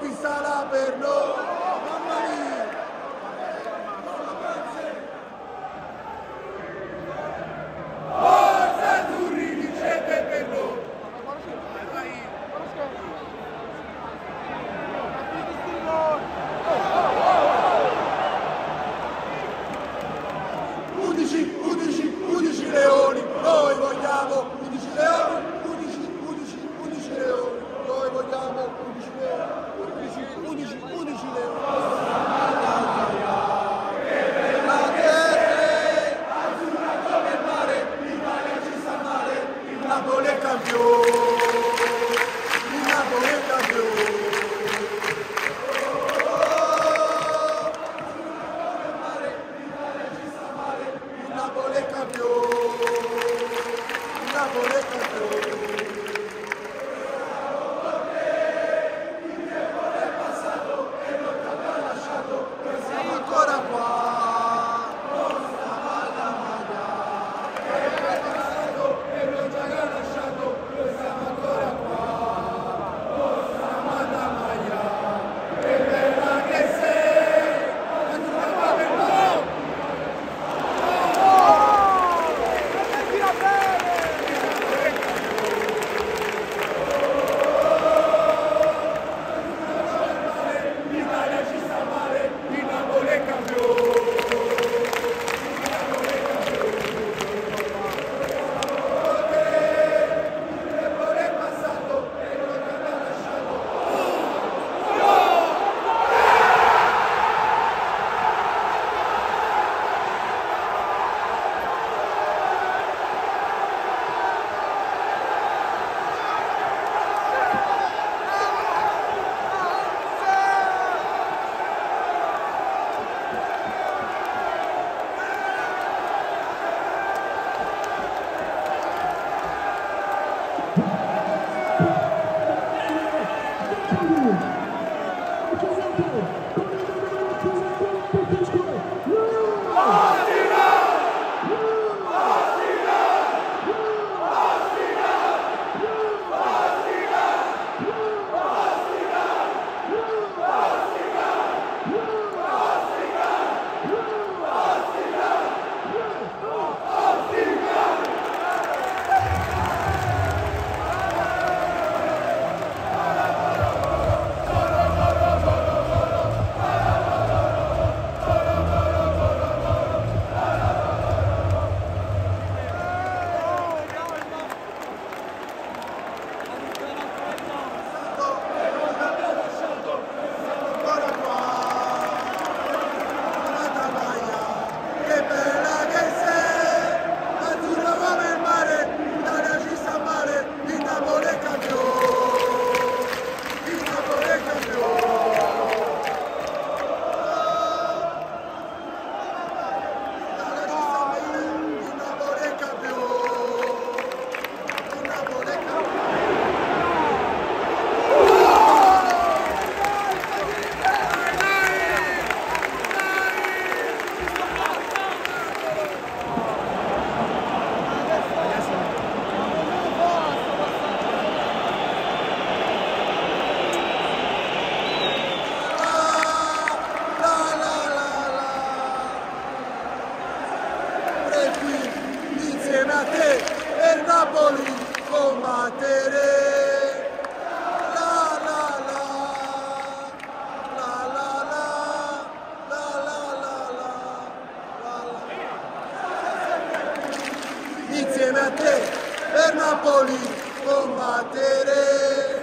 conquistala per Insieme a te per Napoli combattere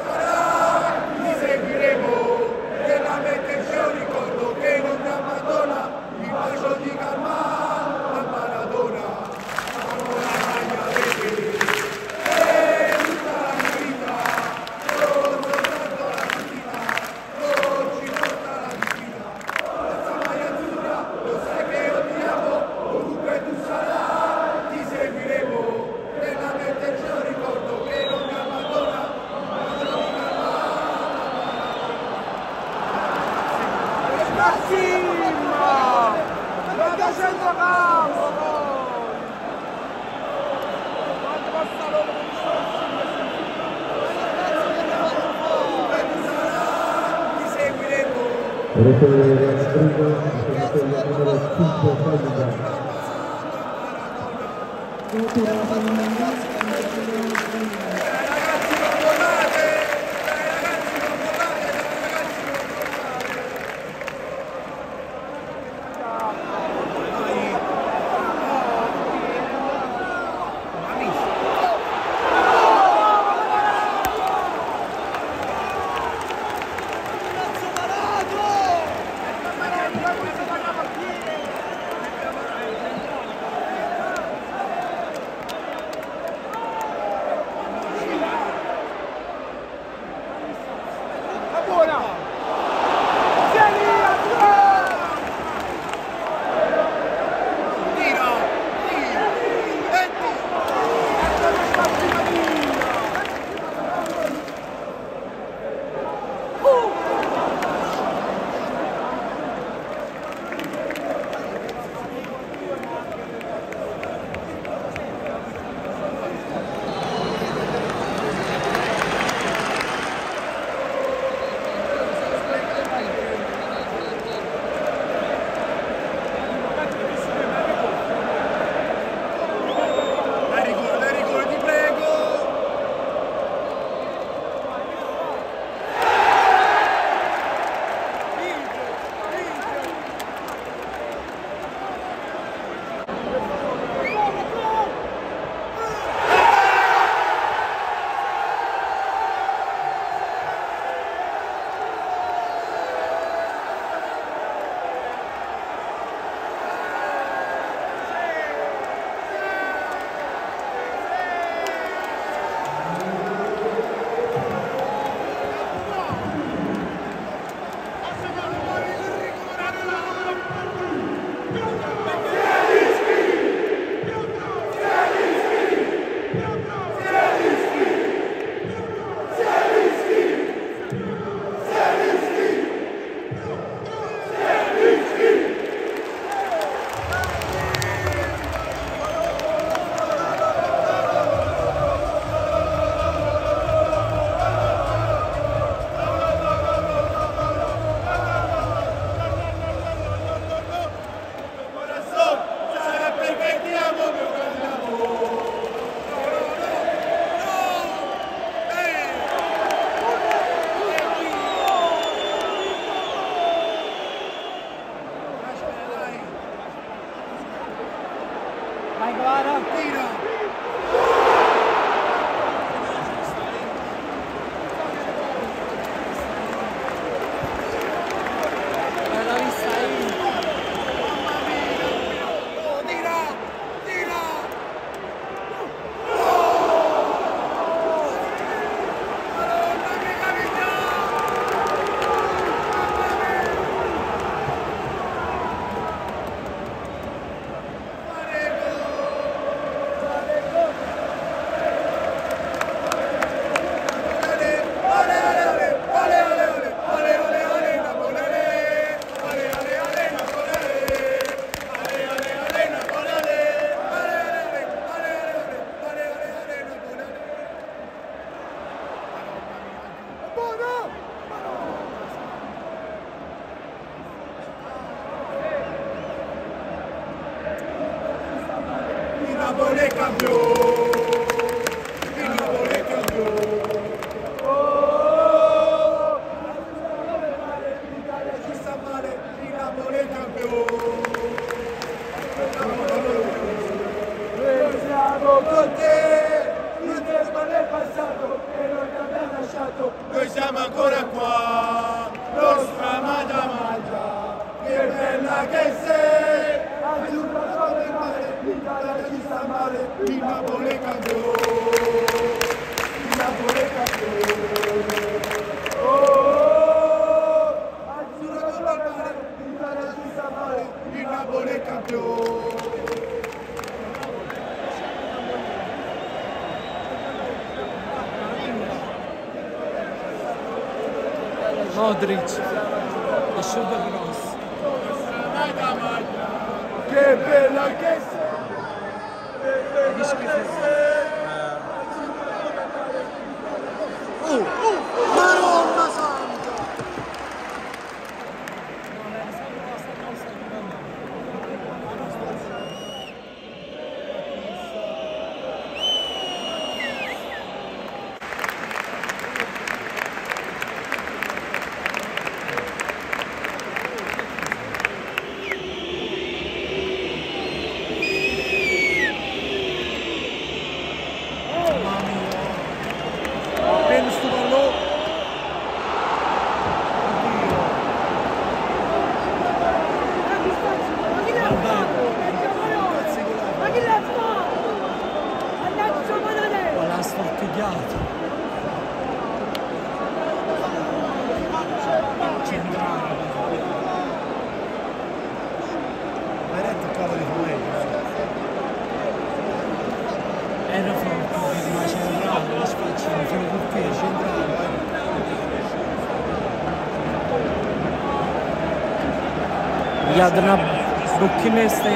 Parece Rodrigo, que el número 5, Cálida. Abbiamo lasciato. Noi siamo ancora qua, nostra mangia mangia, che bella che sei! Sta male, il Napoli è campione! Il Napoli è campione! Oh! Azzurra come il mare, l'Italia ci sta male, il Napoli è campione! Modric! Bella che sei! Che bella che sei! Oh, oh, Madonna santa! या दुखी में से